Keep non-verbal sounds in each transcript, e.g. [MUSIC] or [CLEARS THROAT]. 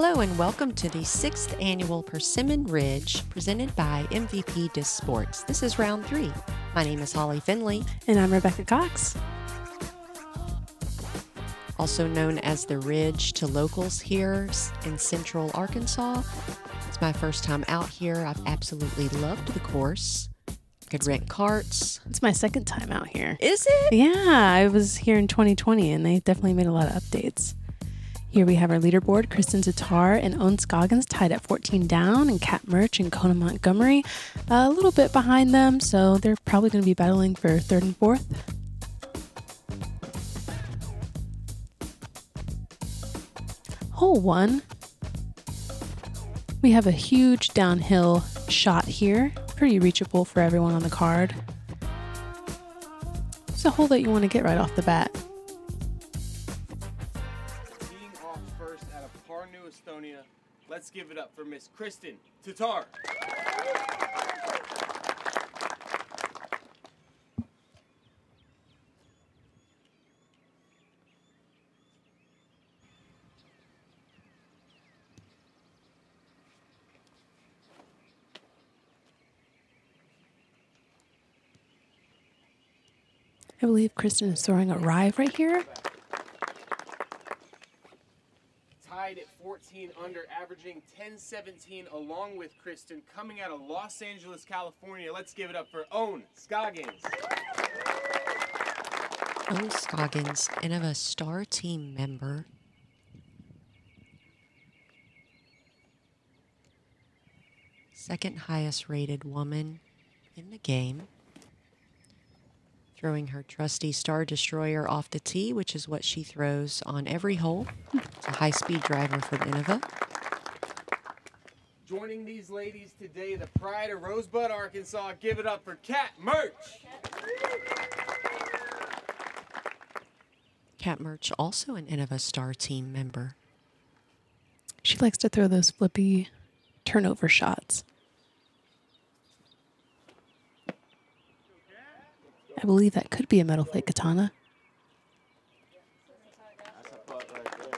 Hello and welcome to the sixth annual Persimmon Ridge presented by MVP Disc Sports. This is round three. My name is Holly Finley, And I'm Rebecca Cox. also known as the Ridge to locals here in central Arkansas. It's my first time out here. I've absolutely loved the course. Could rent carts. It's my second time out here. Is it? Yeah, I was here in 2020 and they definitely made a lot of updates. Here we have our leaderboard Kristin Tattar and Ohn Scoggins tied at 14 down, and Kat Mertsch and Kona Montgomery a little bit behind them, so they're probably going to be battling for third and fourth. Hole one. We have a huge downhill shot here, pretty reachable for everyone on the card. It's a hole that you want to get right off the bat. Let's give it up for Miss Kristin Tattar. I believe Kristin is throwing a rive right here. Tied at 14 under, averaging 10-17 along with Kristin. Coming out of Los Angeles, California. Let's give it up for Ohn Scoggins. Ohn Scoggins, Innova star team member. Second highest rated woman in the game. Throwing her trusty Star Destroyer off the tee, which is what she throws on every hole. It's a high speed driver from Innova. Joining these ladies today, the pride of Rosebud, Arkansas. Give it up for Kat Mertsch. Kat Mertsch, also an Innova Star team member. She likes to throw those flippy turnover shots. I believe that could be a metal flake katana. That's a butt right there.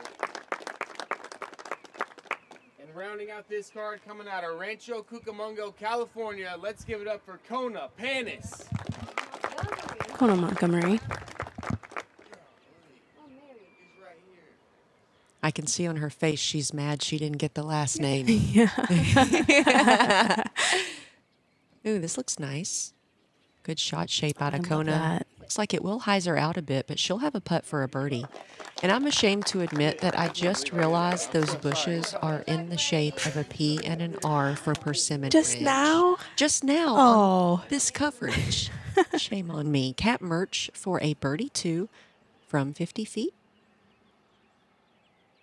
And rounding out this card, coming out of Rancho Cucamonga, California. Let's give it up for Kona Panis. Kona Montgomery. He's right here. I can see on her face she's mad she didn't get the last name. [LAUGHS] Yeah. [LAUGHS] Ooh, this looks nice. Good shot shape out of Kona. Looks like it will hyzer out a bit, but she'll have a putt for a birdie. And I'm ashamed to admit that I just realized those bushes are in the shape of a P and an R for persimmon. Just ridge. now? Just now. Oh, this coverage. [LAUGHS] Shame on me. Kat Mertsch for a birdie two from 50 feet.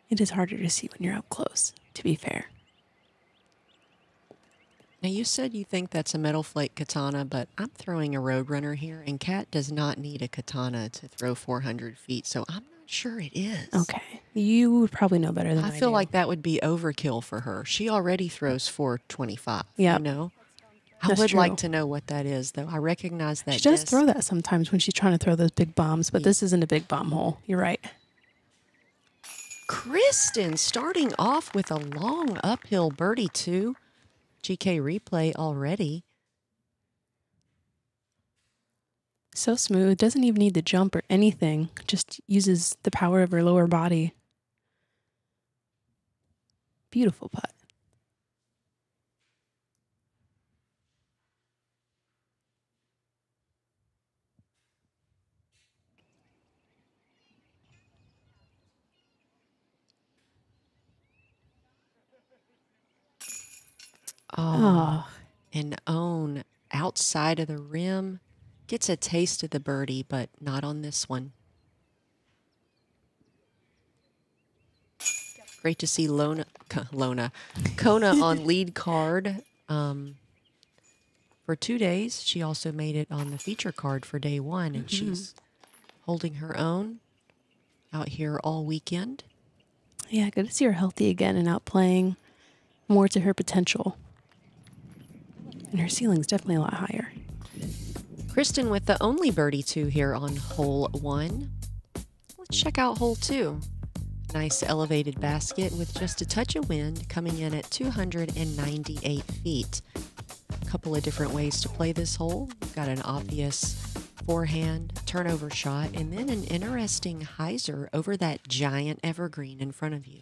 it is harder to see when you're up close, to be fair. Now, you said you think that's a metal flake katana, but I'm throwing a Roadrunner here, and Kat does not need a katana to throw 400 feet, so I'm not sure it is. Okay. You would probably know better than I, I feel do. like that would be overkill for her. She already throws 425. Yeah. You know? I That's would true. like to know what that is, though. I recognize that. she does disc. throw that sometimes when she's trying to throw those big bombs, but this isn't a big bomb hole. You're right. Kristin starting off with a long uphill birdie, too. GK replay already. So smooth. Doesn't even need to jump or anything. Just uses the power of her lower body. Beautiful putt. Oh, Oh, and Ohn outside of the rim. Gets a taste of the birdie, but not on this one. Great to see Lona, Lona, Kona [LAUGHS] on lead card um, for two days. She also made it on the feature card for day one, and she's holding her own out here all weekend. yeah. Good to see her healthy again and out playing more to her potential. And her ceiling's definitely a lot higher. Kristin with the only birdie two here on hole one. Let's check out hole two. Nice elevated basket with just a touch of wind coming in at 298 feet. A couple of different ways to play this hole. You've got an obvious forehand turnover shot and then an interesting hyzer over that giant evergreen in front of you.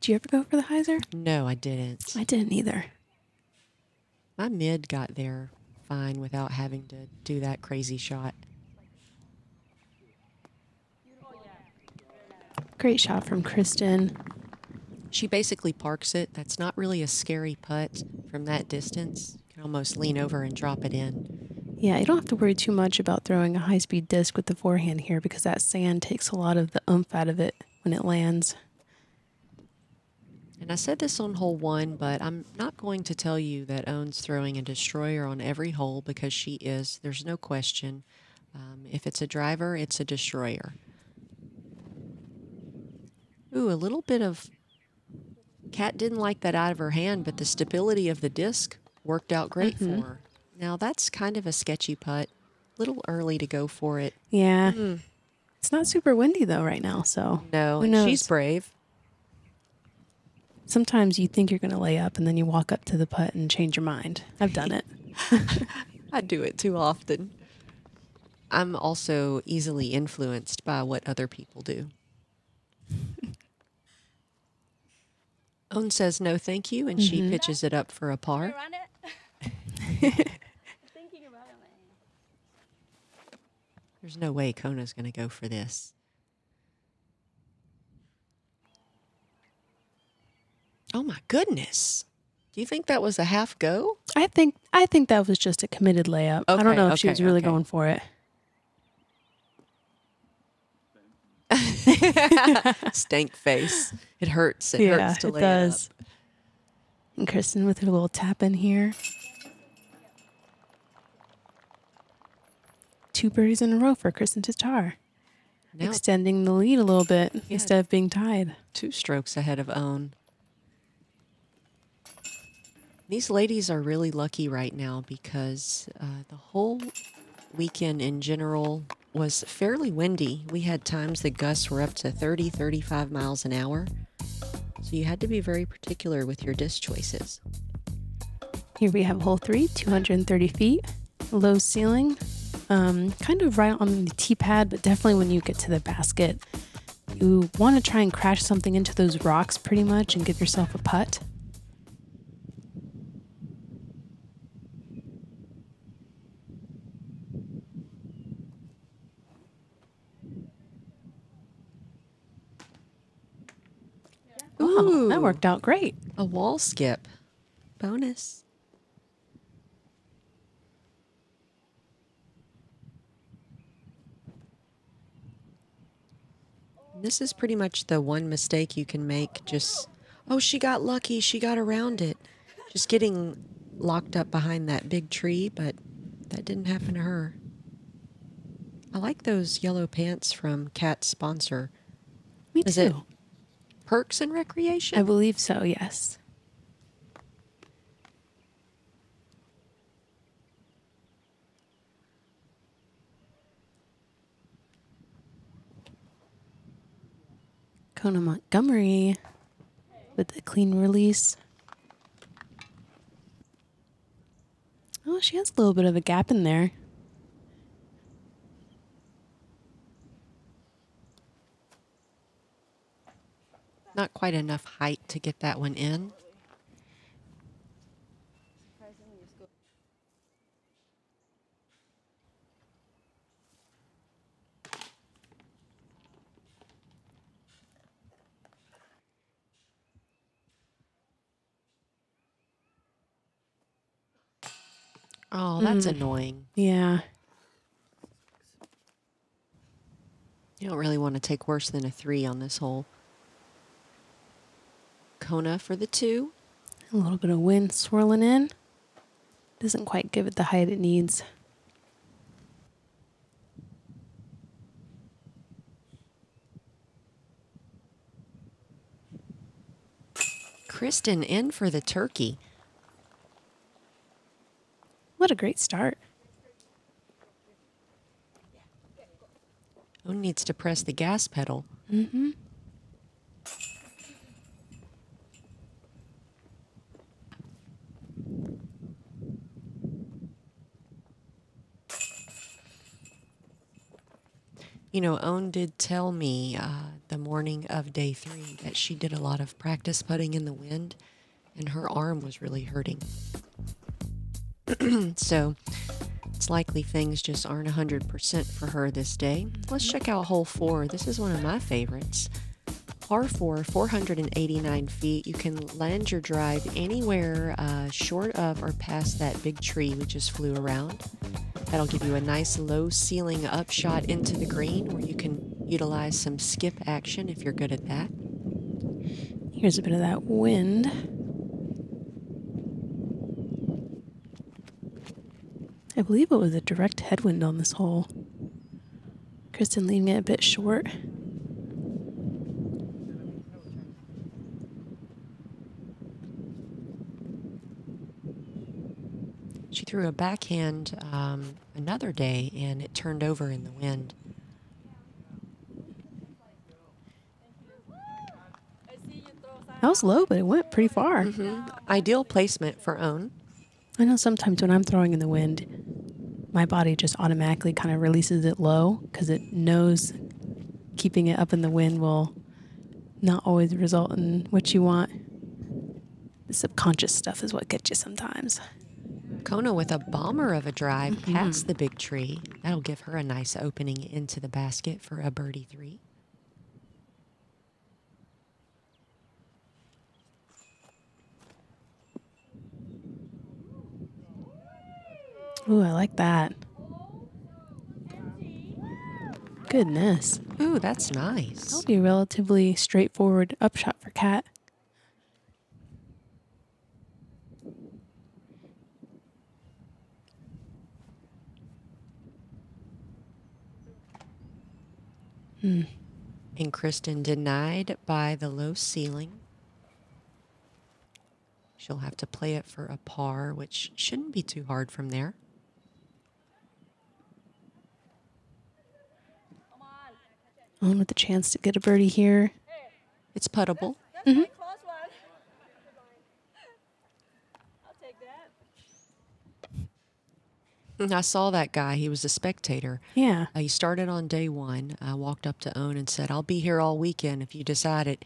Did you ever go for the hyzer? No, I didn't. I didn't either. My mid got there fine without having to do that crazy shot. Great shot from Kristin. She basically parks it. That's not really a scary putt from that distance. You can almost lean over and drop it in. Yeah, you don't have to worry too much about throwing a high speed disc with the forehand here because that sand takes a lot of the oomph out of it when it lands. And I said this on hole one, but I'm not going to tell you that Ohn's throwing a destroyer on every hole because she is. There's no question. Um, if it's a driver, it's a destroyer. Ooh, a little bit of. Kat didn't like that out of her hand, but the stability of the disc worked out great for her. Now that's kind of a sketchy putt. Little early to go for it. Yeah. It's not super windy though right now, so No, she's brave. Sometimes you think you're going to lay up and then you walk up to the putt and change your mind. I've done it. [LAUGHS] I do it too often. I'm also easily influenced by what other people do. [LAUGHS] Ohn says no thank you, and she mm-hmm. pitches it up for a par. Run it. [LAUGHS] Thinking about it. man. There's no way Kona's going to go for this. Oh my goodness. Do you think that was a half go? I think I think that was just a committed layup. I don't know if she was really okay. going for it. [LAUGHS] Stank face. It hurts. It yeah, hurts to it lay does. it up. And Kristin with her little tap in here. Two birdies in a row for Kristin Tattar, Now extending the lead a little bit instead of being tied. two strokes ahead of Ohn. These ladies are really lucky right now because uh, the whole weekend in general was fairly windy. We had times the gusts were up to 30, 35 miles an hour. So you had to be very particular with your disc choices. Here we have hole three, 230 feet, low ceiling, um, kind of right on the tee pad, but definitely when you get to the basket, you want to try and crash something into those rocks pretty much and give yourself a putt. Wow, that Ooh. Worked out great. A wall skip. Bonus. This is pretty much the one mistake you can make. Just, oh, she got lucky. She got around it. Just getting locked up behind that big tree, but that didn't happen to her. I like those yellow pants from Kat's sponsor. Me Is too. it Perks and Recreation? I believe so, yes. Kona Montgomery with the clean release. Oh, she has a little bit of a gap in there. Not quite enough height to get that one in. Oh, that's mm. annoying. Yeah. You don't really want to take worse than a three on this hole. Kona for the two. A little bit of wind swirling in. Doesn't quite give it the height it needs. Kristin in for the turkey. What a great start. Who needs to press the gas pedal. Mm-hmm. You know, Ohn did tell me uh, the morning of day three that she did a lot of practice putting in the wind and her arm was really hurting. [CLEARS THROAT] so it's likely things just aren't 100% for her this day. Let's check out hole four. This is one of my favorites. Par 4, 489 feet. You can land your drive anywhere uh, short of or past that big tree we just flew around. That'll give you a nice low ceiling upshot into the green where you can utilize some skip action if you're good at that. Here's a bit of that wind. I believe it was a direct headwind on this hole. Kristin leaving it a bit short. She threw a backhand um, another day and it turned over in the wind. That was low, but it went pretty far. Ideal placement for Ohn. I know sometimes when I'm throwing in the wind, my body just automatically kind of releases it low because it knows keeping it up in the wind will not always result in what you want. The subconscious stuff is what gets you sometimes. Kona with a bomber of a drive mm-hmm. past the big tree. That'll give her a nice opening into the basket for a birdie three. Ooh, I like that. Goodness. Ooh, that's nice. That'll be a relatively straightforward upshot for Kat. And Kristin denied by the low ceiling. She'll have to play it for a par, which shouldn't be too hard from there. Ohn with the chance to get a birdie here. It's puttable. That's a close one. I'll take that. And I saw that guy. He was a spectator. Yeah. Uh, he started on day one. I walked up to Ohn and said, I'll be here all weekend. If you decide at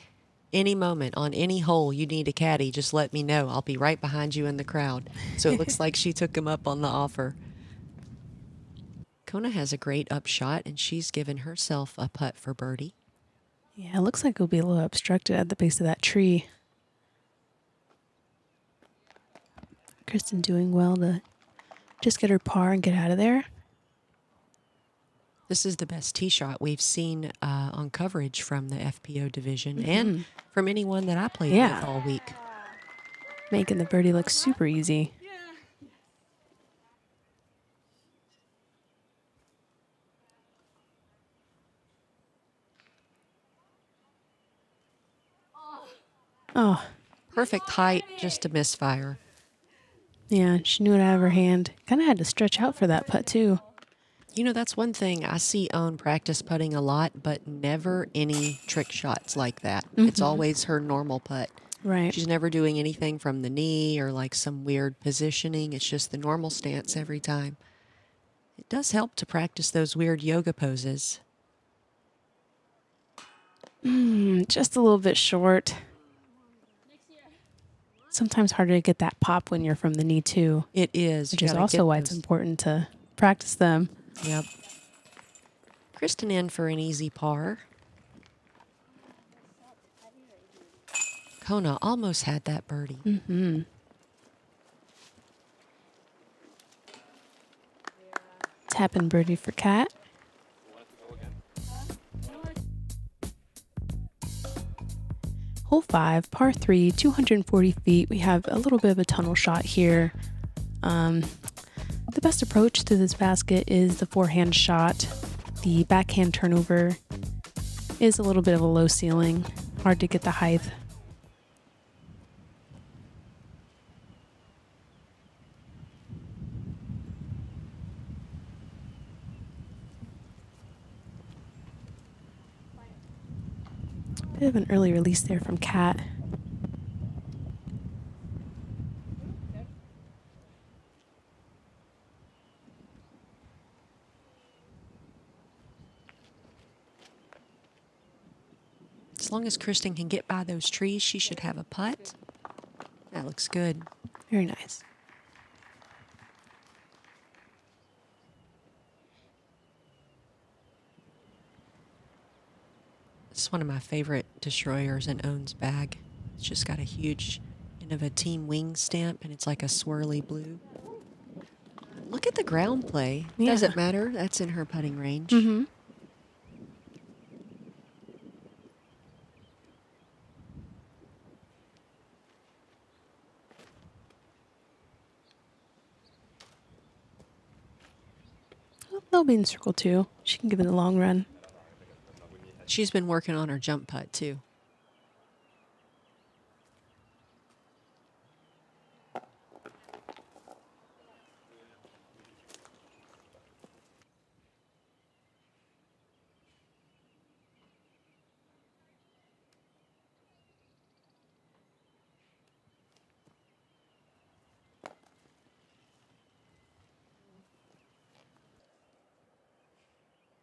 any moment on any hole you need a caddy, just let me know. I'll be right behind you in the crowd. So it looks like she [LAUGHS] took him up on the offer. Kona has a great upshot, and she's given herself a putt for birdie. Yeah, it looks like it'll be a little obstructed at the base of that tree. Kristin doing well to just get her par and get out of there. This is the best tee shot we've seen uh, on coverage from the FPO division and from anyone that I played Yeah. with all week. Making the birdie look super easy. Oh, Perfect height, just a misfire. Yeah, she knew it out of her hand. Kind of had to stretch out for that putt, too. You know, that's one thing I see Ohn practice putting a lot, but never any trick shots like that. It's always her normal putt. Right. She's never doing anything from the knee or like some weird positioning. It's just the normal stance every time. It does help to practice those weird yoga poses. Mm, just a little bit short. Sometimes harder to get that pop when you're from the knee, too, It is. which is also why it's important to practice them. Yep. Kristin in for an easy par. Kona almost had that birdie. Mm-hmm. Tap and birdie for Kat. Hole five, par three, 240 feet. We have a little bit of a tunnel shot here. Um, the best approach to this basket is the forehand shot. The backhand turnover is a little bit of a low ceiling, hard to get the height. Bit of an early release there from Kat. As long as Kristin can get by those trees, she should have a putt. That looks good. Very nice. It's one of my favorite destroyers in Ohn's bag. It's just got a huge Innova team wing stamp and it's like a swirly blue. Look at the ground play. Doesn't matter. That's in her putting range. Mm-hmm. They'll be in circle two. She can give it a long run. She's been working on her jump putt too.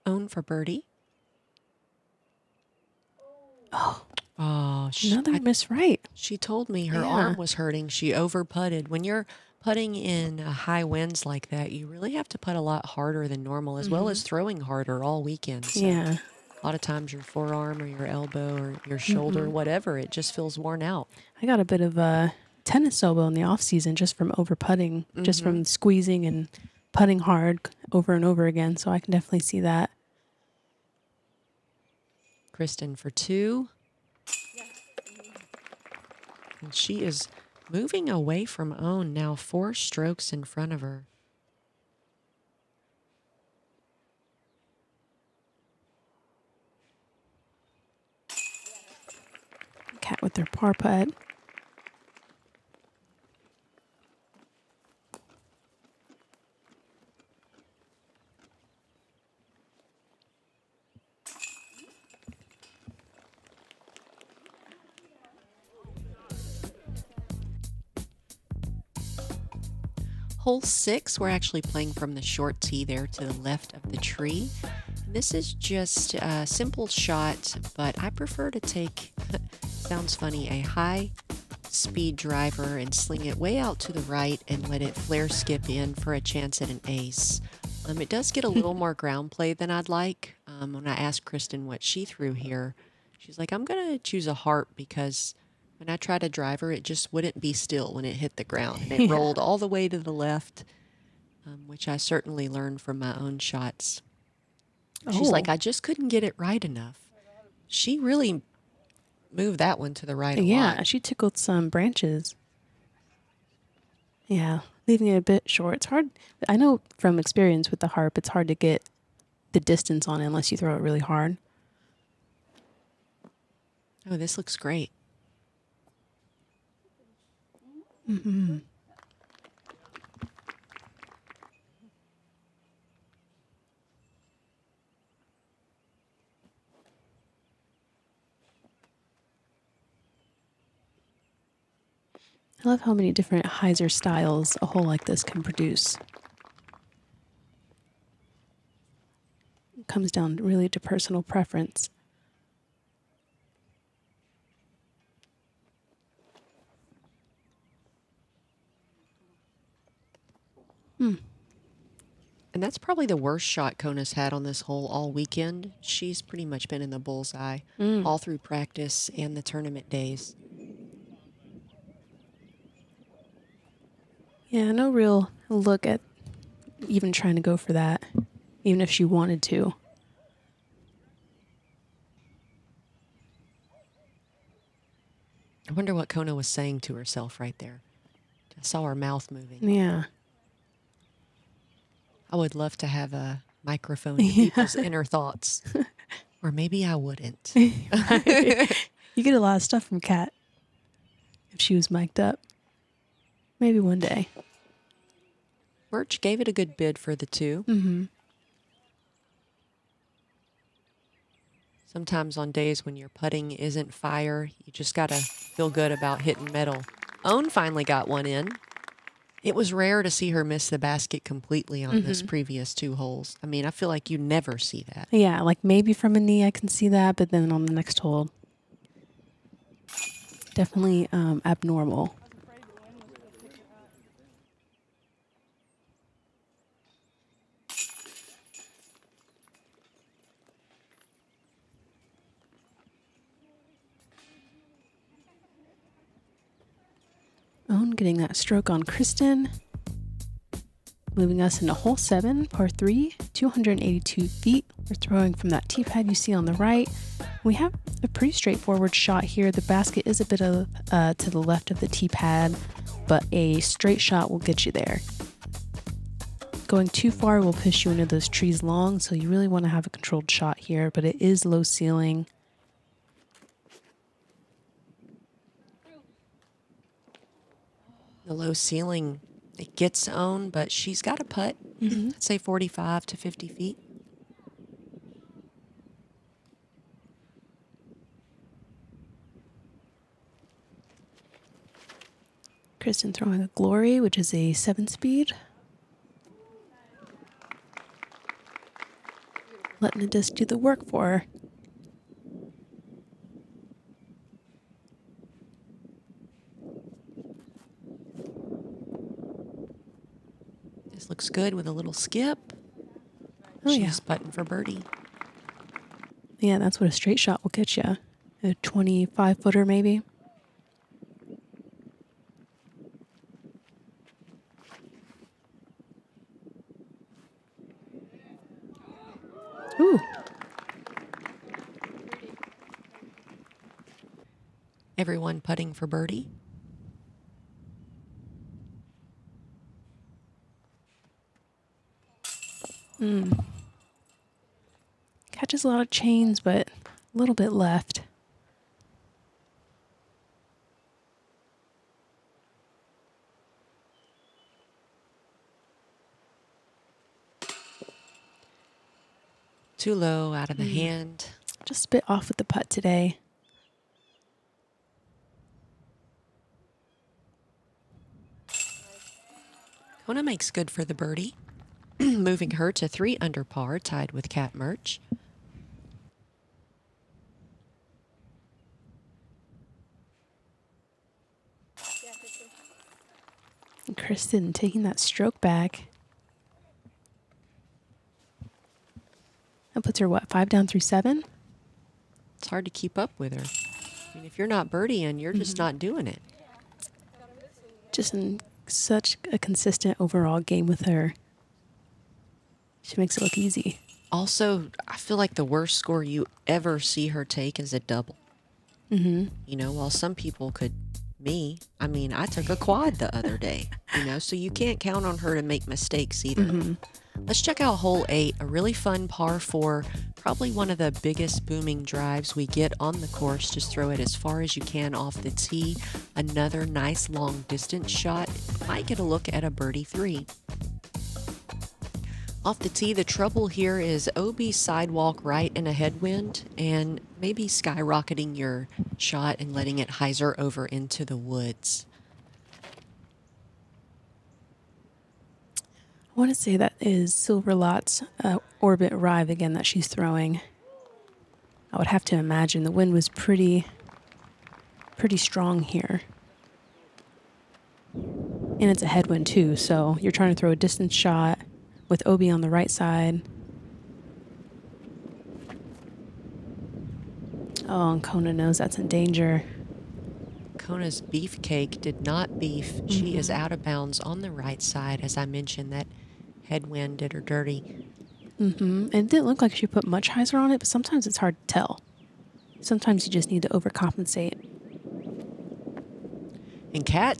Ohn for birdie. Oh, Oh, sh- another I- miss right. She told me her Yeah. arm was hurting. She over putted. When you're putting in uh, high winds like that, you really have to put a lot harder than normal, as well as mm-hmm. throwing harder all weekend. So Yeah. A lot of times your forearm or your elbow or your shoulder, mm-hmm. whatever, it just feels worn out. I got a bit of a tennis elbow in the off season just from over putting, just from mm-hmm. squeezing and putting hard over and over again. So I can definitely see that. Kristin for two. And she is moving away from Ohn now, four strokes in front of her. Kat with their par putt. Hole six, we're actually playing from the short tee there to the left of the tree. This is just a simple shot, but I prefer to take, [LAUGHS] sounds funny, a high speed driver and sling it way out to the right and let it flare skip in for a chance at an ace. Um, it does get a little [LAUGHS] more ground play than I'd like. Um, when I asked Kristin what she threw here, she's like, I'm going to choose a heart because when I tried a driver, it just wouldn't be still when it hit the ground. And it [LAUGHS] Yeah. rolled all the way to the left, um, which I certainly learned from my own shots. She's like, Oh. I just couldn't get it right enough. She really moved that one to the right a Yeah, lot. she tickled some branches. Yeah, leaving it a bit short. It's hard. I know from experience with the harp, it's hard to get the distance on it unless you throw it really hard. Oh, this looks great. Mm-hmm. I love how many different hyzer styles a hole like this can produce. It comes down really to personal preference. Hmm. And that's probably the worst shot Kona's had on this hole all weekend. She's pretty much been in the bullseye hmm. all through practice and the tournament days. Yeah, no real look at even trying to go for that, even if she wanted to. I wonder what Kona was saying to herself right there. I saw her mouth moving. Yeah. I would love to have a microphone to [LAUGHS] people's inner thoughts. [LAUGHS] Or maybe I wouldn't. [LAUGHS] You get a lot of stuff from Kat if she was mic'd up. Maybe one day. Mertsch gave it a good bid for the two. Mm-hmm. Sometimes on days when your putting isn't fire, you just got to feel good about hitting metal. Ohn finally got one in. It was rare to see her miss the basket completely on this previous two holes. I mean, I feel like you never see that. Yeah, like maybe from a knee I can see that, but then on the next hole, definitely um, abnormal. Ohn getting that stroke on Kristin. Moving us into hole seven, par three, 282 feet. We're throwing from that tee pad you see on the right. We have a pretty straightforward shot here. The basket is a bit of, uh, to the left of the tee pad, but a straight shot will get you there. Going too far will push you into those trees long, so you really want to have a controlled shot here, but it is low ceiling. The low ceiling, it gets Ohn, but she's got a putt. Mm-hmm. I'd say 45 to 50 feet. Kristin throwing a glory, which is a seven speed. Letting the disc do the work for her. This looks good with a little skip. Oh, yeah. she's putting for birdie. Yeah, that's what a straight shot will get you. A 25 footer, maybe. Ooh, Everyone putting for birdie. Hmm. catches a lot of chains, but a little bit left. Too low, out of the hmm. hand. Just a bit off with the putt today. Kona makes good for the birdie, [CLEARS THROAT] moving her to three under par, tied with Kat Mertsch. Kristin taking that stroke back. That puts her, what, five down through seven? It's hard to keep up with her. I mean, if you're not birdieing, you're just mm-hmm. not doing it. Just in such a consistent overall game with her. She makes it look easy. Also, I feel like the worst score you ever see her take is a double. Mm-hmm. You know, while some people could, me, I mean, I took a quad the other day, you know, so you can't count on her to make mistakes either. Let's check out hole eight, a really fun par four, probably one of the biggest booming drives we get on the course. Just throw it as far as you can off the tee. Another nice long distance shot. Might get a look at a birdie three. Off the tee, the trouble here is OB sidewalk right in a headwind and maybe skyrocketing your shot and letting it hyzer over into the woods. I want to say that is Silverlot's uh, orbit rive again that she's throwing. I would have to imagine the wind was pretty, pretty strong here. And it's a headwind too, so you're trying to throw a distance shot with OB on the right side. Oh, and Kona knows that's in danger. Kona's beefcake did not beef. She is out of bounds on the right side. As I mentioned, that headwind did her dirty. Mm hmm And it didn't look like she put much hyzer on it, but sometimes it's hard to tell. Sometimes you just need to overcompensate. And Kat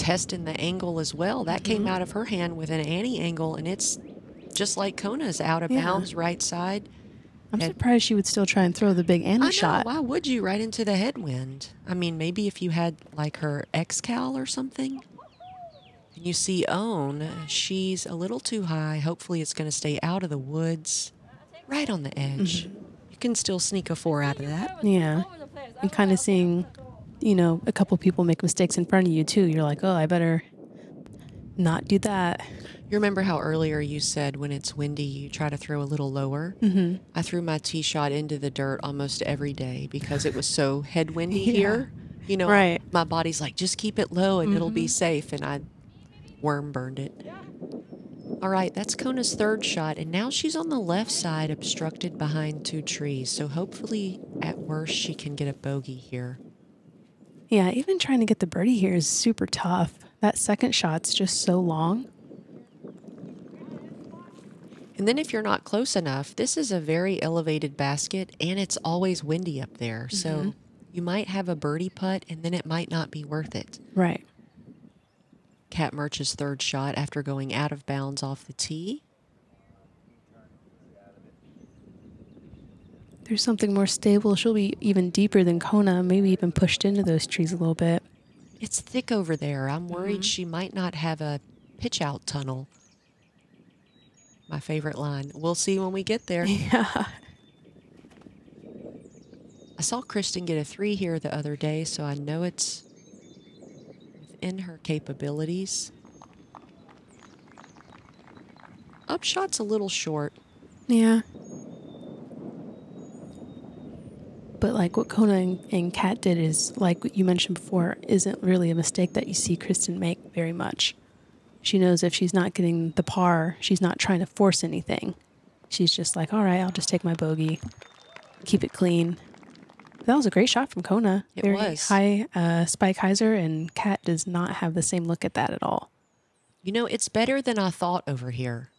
testing the angle as well. That came mm-hmm. out of her hand with an Annie angle, and it's just like Kona's out of Yeah. bounds right side. I'm And- surprised she would still try and throw the big Annie I know. shot. Why would you right into the headwind? I mean, maybe if you had like her X Cal or something. And you see Ohn, she's a little too high. Hopefully, it's going to stay out of the woods, right on the edge. Mm-hmm. You can still sneak a four out of that. Yeah. And kind of seeing, you know, a couple people make mistakes in front of you too. You're like, oh, I better not do that. You remember how earlier you said when it's windy, you try to throw a little lower? Mm-hmm. I threw my tee shot into the dirt almost every day because it was so [LAUGHS] headwindy Yeah. here. You know, Right. my body's like, just keep it low and it'll be safe. And I worm burned it. All right, that's Kona's third shot. And now she's on the left side, obstructed behind two trees. So hopefully, at worst, she can get a bogey here. Yeah, even trying to get the birdie here is super tough. That second shot's just so long. And then if you're not close enough, this is a very elevated basket and it's always windy up there. So mm-hmm. you might have a birdie putt and then it might not be worth it. Right. Kat Mertsch's third shot after going out of bounds off the tee. There's something more stable. She'll be even deeper than Kona, maybe even pushed into those trees a little bit. It's thick over there. I'm worried mm-hmm. she might not have a pitch out tunnel. My favorite line. We'll see when we get there. [LAUGHS] Yeah. I saw Kristin get a three here the other day, so I know it's within her capabilities. Upshot's a little short. Yeah. But like what Kona and, and Kat did is like what you mentioned before, isn't really a mistake that you see Kristin make very much. She knows if she's not getting the par, she's not trying to force anything. She's just like, all right, I'll just take my bogey, keep it clean. That was a great shot from Kona. It very was. high uh, spike hyzer, and Kat does not have the same look at that at all. You know, it's better than I thought over here.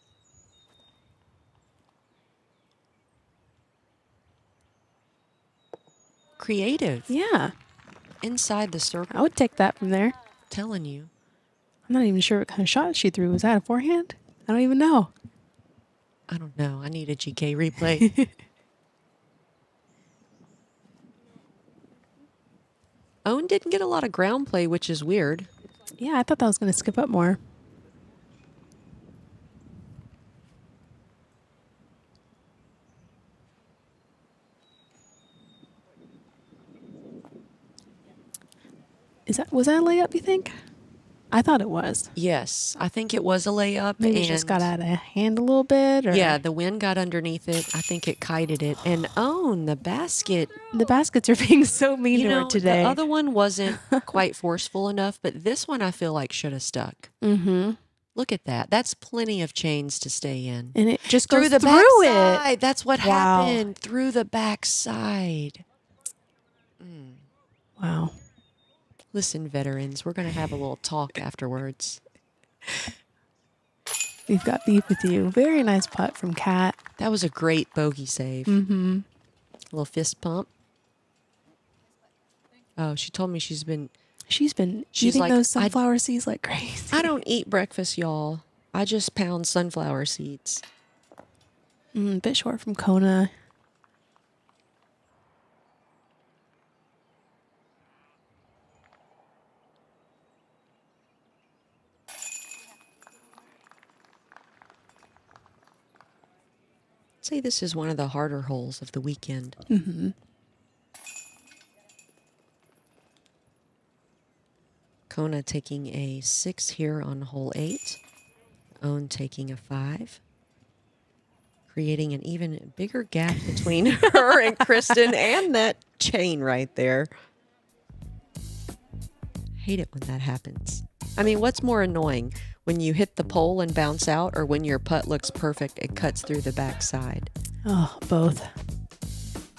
Creative. Yeah, Inside the circle. I would take that from there. telling you. I'm not even sure what kind of shot she threw. Was that a forehand? I don't even know. I don't know. I need a GK replay. [LAUGHS] Ohn didn't get a lot of ground play, which is weird. Yeah, I thought that was going to skip up more. Is that was that a layup? You think? I thought it was. Yes, I think it was a layup. Maybe it just got out of hand a little bit. Or Yeah, the wind got underneath it. I think it kited it. And oh, the basket. the baskets are [LAUGHS] being so mean You to know, her today. the other one wasn't [LAUGHS] quite forceful enough, but this one I feel like should have stuck. mm-hmm. Look at that. That's plenty of chains to stay in. And it just through goes the through it. backside. That's what Wow. happened. Through the backside. Wow. Listen, veterans, we're going to have a little talk afterwards. We've got beef with you. Very nice putt from Kat. That was a great bogey save. Mm-hmm. A little fist pump. Oh, she told me she's been. She's been She's eating like, those I- sunflower seeds like crazy. I don't eat breakfast, y'all. I just pound sunflower seeds. Mm, a bit short from Kona. Say this is one of the harder holes of the weekend. Mm-hmm. Kona taking a six here on hole eight. Ohn taking a five. Creating an even bigger gap between [LAUGHS] her and Kristin and that chain right there. Hate it when that happens. I mean, what's more annoying? When you hit the pole and bounce out, or when your putt looks perfect, it cuts through the backside? Oh, both.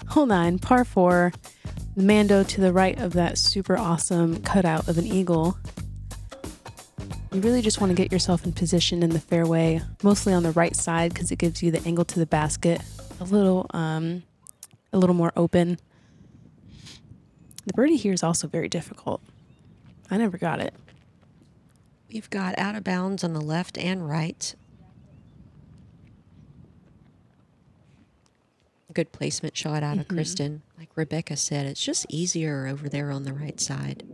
Hole nine, par four. The Mando to the right of that super awesome cutout of an eagle. You really just want to get yourself in position in the fairway, mostly on the right side because it gives you the angle to the basket a little, um, a little more open. The birdie here is also very difficult. I never got it. We've got out of bounds on the left and right. Good placement shot out of Kristin. Like Rebecca said, it's just easier over there on the right side.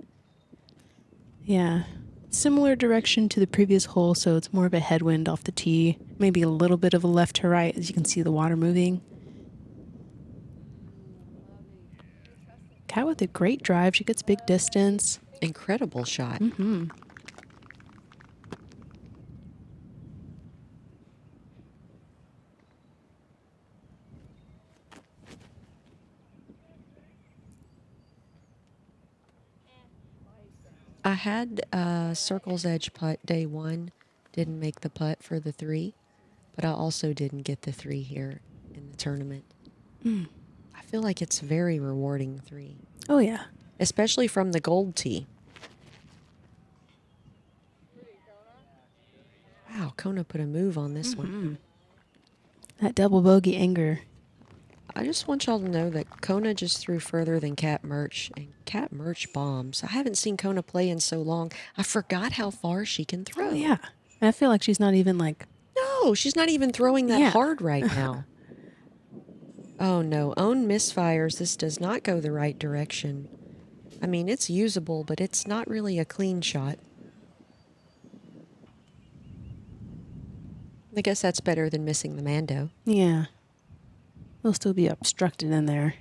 Yeah. Similar direction to the previous hole, so it's more of a headwind off the tee. Maybe a little bit of a left to right as you can see the water moving. Kat with a great drive. She gets big distance. Incredible shot. Mm-hmm. I had uh, Circle's Edge putt day one. Didn't make the putt for the three, but I also didn't get the three here in the tournament. I feel like it's very rewarding three, Oh yeah. especially from the gold tee. Wow, Kona put a move on this one. That double bogey anger. I just want y'all to know that Kona just threw further than Kat Mertsch, and Kat Mertsch bombs. I haven't seen Kona play in so long. I forgot how far she can oh, throw. Oh yeah. And I feel like she's not even like No, she's not even throwing that Yeah. hard right [LAUGHS] now. oh no, Ohn misfires. This does not go the right direction. I mean, it's usable, but it's not really a clean shot. I guess that's better than missing the Mando. yeah. They'll still be obstructed in there.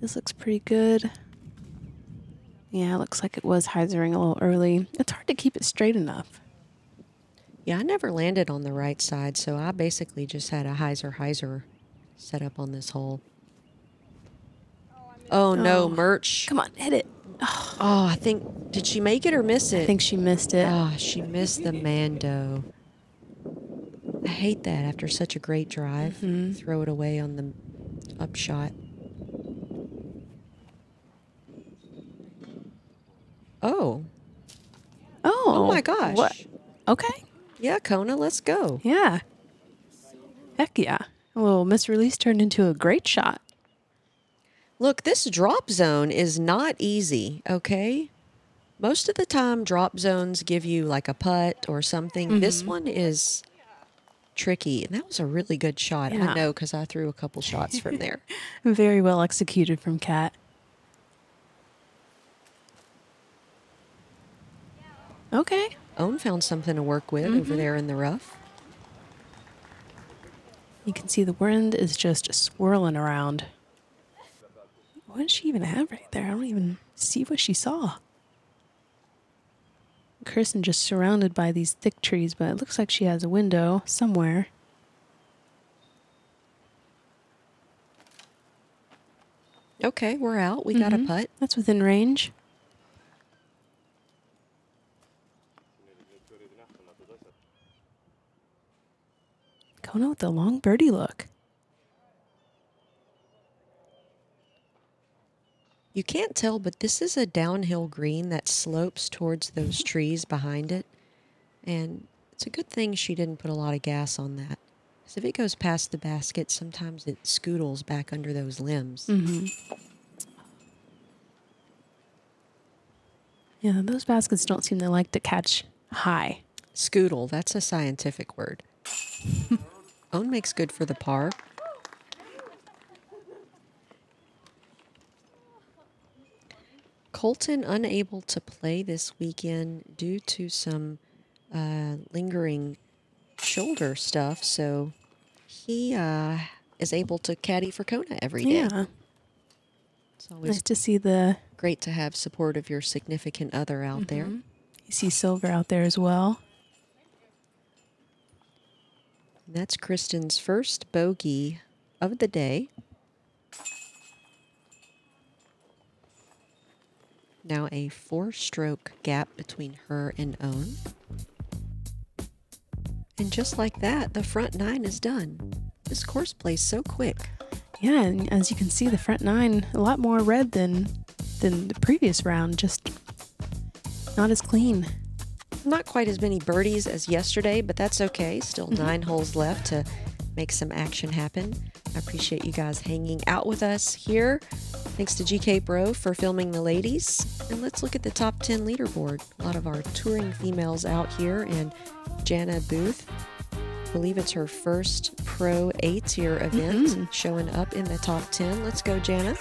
This looks pretty good. Yeah, it looks like it was hyzering a little early. It's hard to keep it straight enough. Yeah, I never landed on the right side, so I basically just had a hyzer hyzer set up on this hole. Oh no, Oh. Mertsch. Come on, hit it. Oh, I think did she make it or miss it? I think she missed it. Ah, she missed the Mando. I hate that after such a great drive. Mm-hmm. Throw it away on the upshot. Oh, oh, oh my gosh. What? Okay. Yeah, Kona, let's go. Yeah. Heck yeah. A little misrelease turned into a great shot. Look, this drop zone is not easy, okay? Most of the time, drop zones give you like a putt or something. This one is tricky, and that was a really good shot. Yeah. I know because I threw a couple shots from there. [LAUGHS] Very well executed from Kat. Okay. Ohn found something to work with over mm-hmm. there in the rough. You can see the wind is just swirling around. What does she even have right there? I don't even see what she saw. Kristin just surrounded by these thick trees, but it looks like she has a window somewhere. Okay, we're out. We got a mm-hmm. putt. That's within range. Kona with the long birdie look. You can't tell, but this is a downhill green that slopes towards those [LAUGHS] trees behind it. And it's a good thing she didn't put a lot of gas on that. Because if it goes past the basket, sometimes it scootles back under those limbs. Mm-hmm. Yeah, those baskets don't seem to like to catch high. Scootle, that's a scientific word. [LAUGHS] Ohn makes good for the par. Colton unable to play this weekend due to some uh, lingering shoulder stuff, so he uh, is able to caddy for Kona every day. Yeah. It's always Nice to see the great to have support of your significant other out there. you see Silver out there as well. And that's Kristin's first bogey of the day. Now a four stroke gap between her and Ohn. And just like that, the front nine is done. This course plays so quick. Yeah, and as you can see, the front nine a lot more red than than the previous round. Just not as clean. Not quite as many birdies as yesterday, but that's okay. Still mm-hmm. nine holes left to make some action happen. I appreciate you guys hanging out with us here. Thanks to GK Pro for filming the ladies. And let's look at the top 10 leaderboard. A lot of our touring females out here, and Jana Booth. I believe it's her first pro A tier event mm-hmm. showing up in the top 10. Let's go, Jana.